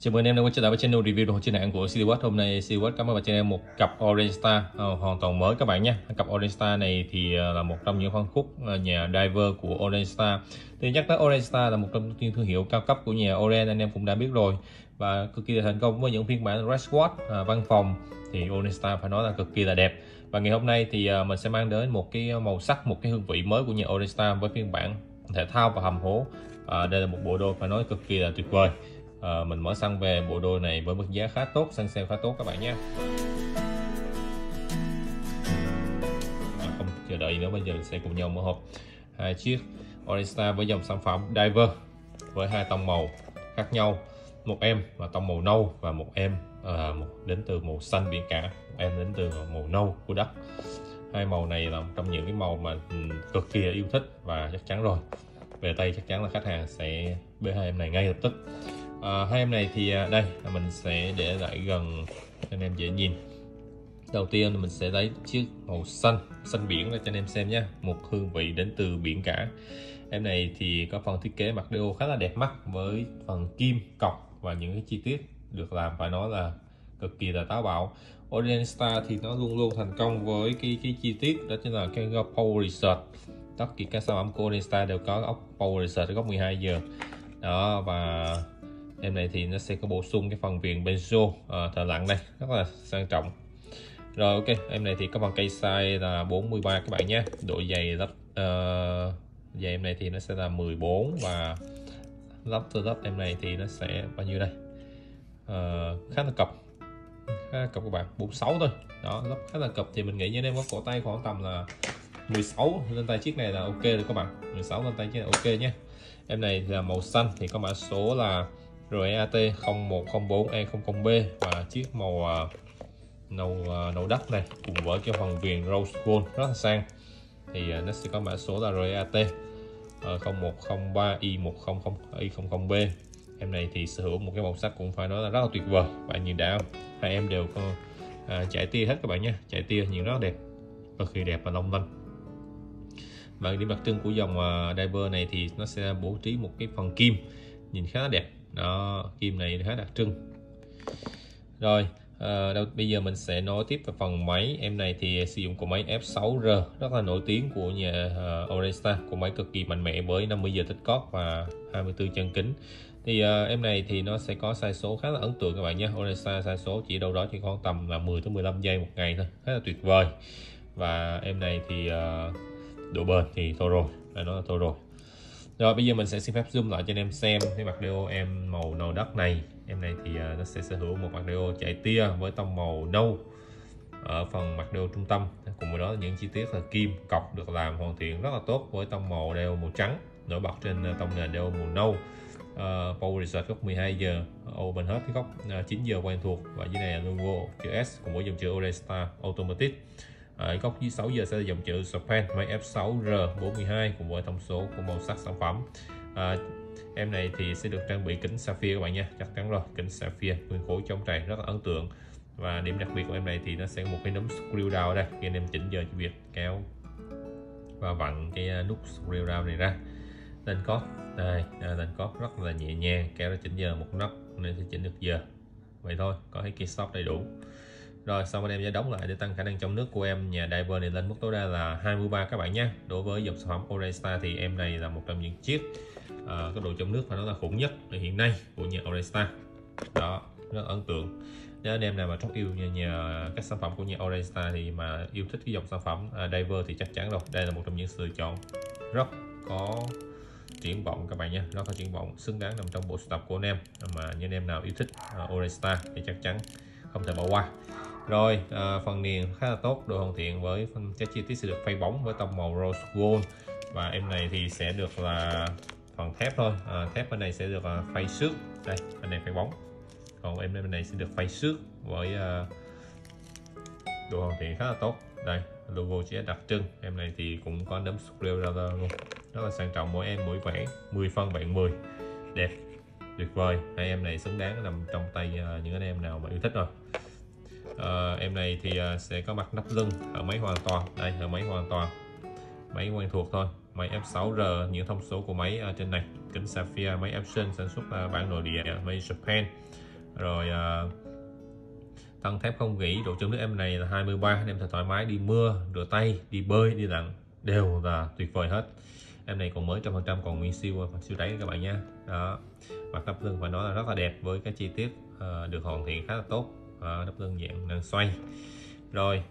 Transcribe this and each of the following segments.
Chào mừng anh em đã quay trở lại với channel review đồ trên nạn của CityWatch Hôm nay CityWatch cảm ơn bạn cho em một cặp Orange Star uh, hoàn toàn mới các bạn nhé. Cặp Orange Star này thì uh, là một trong những phân khúc uh, nhà diver của Orange Star. Thì nhắc tới Orange Star là một trong những thương hiệu cao cấp của nhà Orange anh em cũng đã biết rồi. Và cực kỳ là thành công với những phiên bản Restwatch uh, văn phòng Thì Orange Star phải nói là cực kỳ là đẹp. Và ngày hôm nay thì uh, mình sẽ mang đến một cái màu sắc, một cái hương vị mới của nhà Orange Star với phiên bản thể thao và hầm hố. Uh, Đây là một bộ đôi phải nói cực kỳ là tuyệt vời à, mình mở xăng về bộ đôi này với mức giá khá tốt xăng sale khá tốt các bạn nhé. À, không chờ đợi nữa bây giờ mình sẽ cùng nhau mở hộp. Hai chiếc Orista với dòng sản phẩm Diver với hai tông màu khác nhau. Một em là tông màu nâu và một em à, đến từ màu xanh biển cả. Một em đến từ màu nâu của đất hai màu này là một trong những cái màu mà ừ, cực kỳ yêu thích và chắc chắn rồi. Về tay chắc chắn là khách hàng sẽ bê hai em này ngay lập tức à, hai em này thì à, đây mình sẽ để lại gần cho anh em dễ nhìn. Đầu tiên mình sẽ lấy chiếc màu xanh xanh biển ra cho anh em xem nhé. Một hương vị đến từ biển cả. Em này thì có phần thiết kế mặt đeo khá là đẹp mắt với phần kim cọc và những cái chi tiết được làm phải nói là cực kỳ là táo bạo. Orient Star thì nó luôn luôn thành công với cái cái chi tiết đó chính là cái góc Power Research. Tất cả các sản phẩm của Orient Star đều có ốc Power Research góc 12 giờ. Đó và em này thì nó sẽ có bổ sung cái phần viền benzo à, thợ lặn đây rất là sang trọng. Rồi ok em này thì có phần cây size là 43 các bạn nhé. Độ dày lắp uh, ờ, dày em này thì nó sẽ là 14 và lắp từ lắp em này thì nó sẽ bao nhiêu đây? Uh, khá là cập khá là cập các bạn 46 thôi. Đó lắp khá là cập thì mình nghĩ như em có cổ tay khoảng tầm là 16 lên tay chiếc này là ok rồi các bạn. 16 lên tay chiếc này ok nhé. Em này là màu xanh thì có mã số là REAT 0104E00B và chiếc màu uh, nâu uh, nâu đất này cùng với cái phần viền rose gold rất là sang. Thì uh, nó sẽ có mã số là RAT uh, 0103i100i00B em này thì sở hữu một cái màu sắc cũng phải nói là rất là tuyệt vời. Bạn nhìn đã hai em đều có uh, chạy tia hết các bạn nhé. Chạy tia nhìn rất là đẹp cực kỳ đẹp và long lanh. Và điểm đặc trưng của dòng uh, diver này thì nó sẽ bố trí một cái phần kim nhìn khá là đẹp đó kim này khá đặc trưng. Rồi à, đâu, bây giờ mình sẽ nói tiếp về phần máy. Em này thì sử dụng của máy F6R rất là nổi tiếng của nhà uh, Oresta của máy cực kỳ mạnh mẽ với 50 giờ tích cóp và 24 chân kính. Thì uh, em này thì nó sẽ có sai số khá là ấn tượng các bạn nhé. Oresta sai số chỉ đâu đó chỉ khoảng tầm là 10 tới 15 giây một ngày thôi khá là tuyệt vời. Và em này thì uh, độ bền thì thôi rồi là nó là thôi rồi rồi bây giờ mình sẽ xin phép zoom lại cho anh em xem cái mặt đeo em màu nâu đất này. Em này thì à, nó sẽ sở hữu một mặt đeo chạy tia với tông màu nâu ở phần mặt đeo trung tâm. Cùng với đó những chi tiết là kim cọc được làm hoàn thiện rất là tốt với tông màu đeo màu trắng nổi bật trên à, tông nền đeo màu nâu. Uh, Power Reset góc 12 giờ open hết cái góc à, uh, 9 giờ quen thuộc. Và dưới này là logo chữ S cùng với dòng chữ Oresta Automatic. Ờ, ở góc dưới 6 giờ sẽ là dòng chữ Japan máy F6R42 cùng với thông số của màu sắc sản phẩm. À, em này thì sẽ được trang bị kính sapphire các bạn nha chắc chắn rồi kính sapphire nguyên khối chống trầy rất là ấn tượng. Và điểm đặc biệt của em này thì nó sẽ có một cái nấm screw down đây khi anh em chỉnh giờ cho việc kéo và vặn cái à, nút screw down này ra. Lên có đây à, lên rất là nhẹ nhàng kéo ra chỉnh giờ một nấc nên sẽ chỉnh được giờ. Vậy thôi có cái shop đầy đủ rồi xong anh em sẽ đóng lại để tăng khả năng trong nước của em. Nhà diver này lên mức tối đa là 23 các bạn nhé. Đối với dòng sản phẩm Oresta thì em này là một trong những chiếc ờ, uh, có độ trong nước phải nói là khủng nhất hiện nay của nhà Oresta đó rất ấn tượng. Nếu anh em nào mà rất yêu nhà, nhà các sản phẩm của nhà Oresta thì mà yêu thích cái dòng sản phẩm uh, diver thì chắc chắn rồi. Đây là một trong những sự lựa chọn rất có triển vọng các bạn nhé. Nó có triển vọng xứng đáng nằm trong bộ sưu tập của anh em. Mà những anh em nào yêu thích à, uh, Oresta thì chắc chắn không thể bỏ qua rồi à, phần niền khá là tốt đồ hoàn thiện với phần các chi tiết sẽ được phay bóng với tông màu rose gold. Và em này thì sẽ được là phần thép thôi. À, thép bên này sẽ được uh, phay xước. Đây bên này phay bóng. Còn em bên này sẽ được phay xước với uh, đồ hoàn thiện khá là tốt. Đây logo chữ đặc trưng. Em này thì cũng có đấm screw ra luôn. Rất là sang trọng mỗi em mỗi vẻ 10 phân bạn 10 đẹp tuyệt vời. Hai em này xứng đáng nằm trong tay à, những anh em nào mà yêu thích rồi uh, em này thì uh, sẽ có mặt nắp lưng ở máy hoàn toàn. Đây ở máy hoàn toàn. Máy quen thuộc thôi. Máy F6R những thông số của máy uh, trên này. Kính Sapphire máy Epson sản xuất uh, bản nội địa máy Japan. Rồi à, thân thép không gỉ độ chống nước em này là 23 em thật thoải mái đi mưa rửa tay đi bơi đi lặn. Đều là tuyệt vời hết. Em này còn mới trăm phần trăm còn nguyên siêu và siêu đáy các bạn nha. đó. Mặt nắp lưng phải nói là rất là đẹp với cái chi tiết uh, được hoàn thiện khá là tốt. Ờ, đắp lưng dạng nâng xoay. Rồi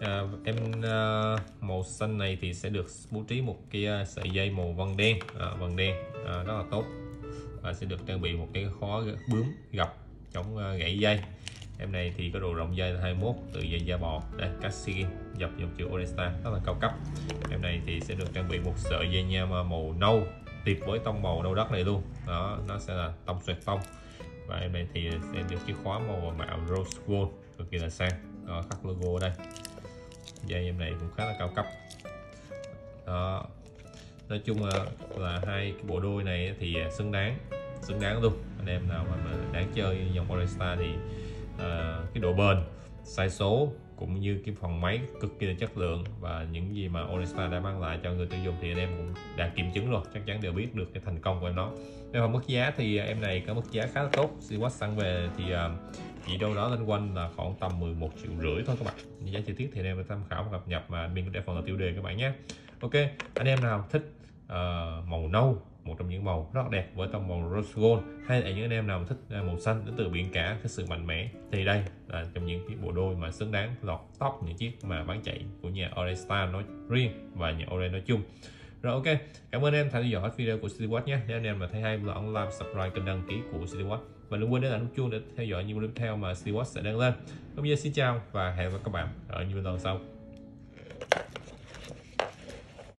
à, em à, màu xanh này thì sẽ được bố trí một cái sợi dây màu vân đen. À, vân đen à, rất là tốt. Và sẽ được trang bị một cái khóa bướm gập chống à, gãy dây. Em này thì có độ rộng dây là 21 từ dây da bò. Đây Casio dập dòng chữ Oresta rất là cao cấp. Em này thì sẽ được trang bị một sợi dây nha màu nâu tuyệt với tông màu nâu đất này luôn. Đó nó sẽ là tông xoẹt tông và em này thì sẽ được chiếc khóa màu mạo rose gold cực kỳ là sang. Đó khắc logo ở đây. Dây em này cũng khá là cao cấp. Đó. Nói chung là, là hai cái bộ đôi này thì xứng đáng xứng đáng luôn. Anh em nào mà đáng chơi dòng polystar thì uh, cái độ bền sai số cũng như cái phần máy cực kỳ là chất lượng và những gì mà Oresta đã mang lại cho người tiêu dùng thì anh em cũng đã kiểm chứng rồi chắc chắn đều biết được cái thành công của nó. Về phần mức giá thì em này có mức giá khá là tốt. Siwatt sang về thì à, chỉ đâu đó lên quanh là khoảng tầm 11 triệu rưỡi thôi các bạn. Giá chi tiết thì anh em tham khảo và cập nhật mà mình để phần là tiêu đề các bạn nhé. Ok anh em nào thích uh, màu nâu một trong những màu rất đẹp với tông màu rose gold, hay là những anh em nào thích à, màu xanh đến từ biển cả cái sự mạnh mẽ. Thì đây là trong những cái bộ đôi mà xứng đáng lọt top những chiếc mà bán chạy của nhà Oresta nói riêng và nhà Ore nói chung. Rồi ok, cảm ơn em theo dõi video của CityWatch nhé. Nếu anh em mà thấy hay là like, subscribe kênh đăng ký của CityWatch và đừng quên đến nút chuông để theo dõi những video tiếp theo mà CityWatch sẽ đăng lên. Bây giờ xin chào và hẹn gặp các bạn ở những video lần sau.